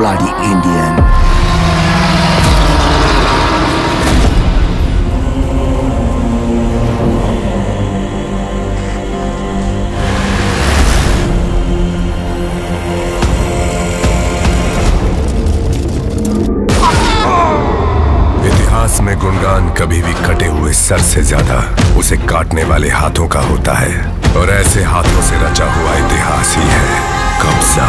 bloody Indian. इतिहास में गुणगान कभी भी कटे हुए सर से ज़्यादा, उसे काटने वाले हाथों का होता है और ऐसे हाथों से रचा हुआ इतिहास ही है कब्जा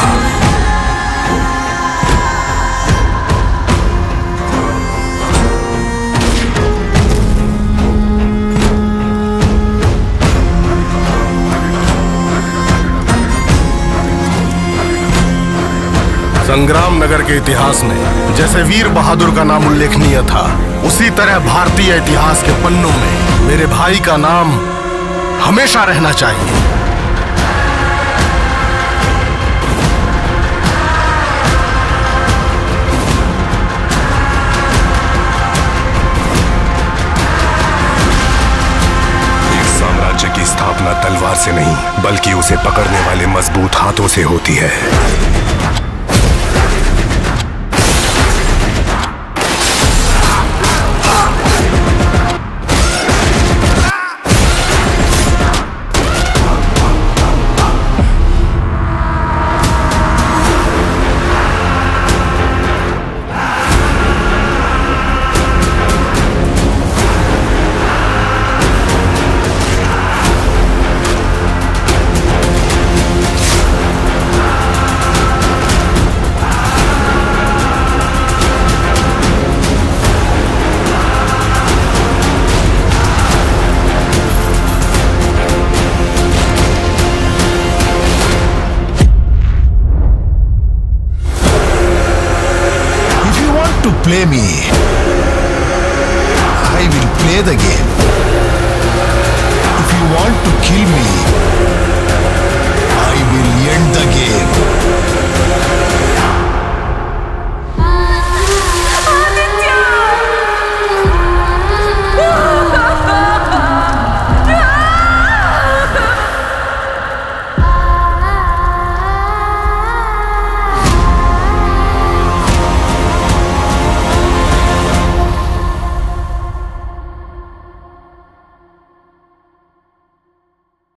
संग्राम नगर के इतिहास में, जैसे वीर बहादुर का नाम उल्लेखनीय था, उसी तरह भारतीय इतिहास के पन्नों में, मेरे भाई का नाम हमेशा रहना चाहिए। तलवार से नहीं बल्कि उसे पकड़ने वाले मज़बूत हाथों से होती है। To play me, I will play the game.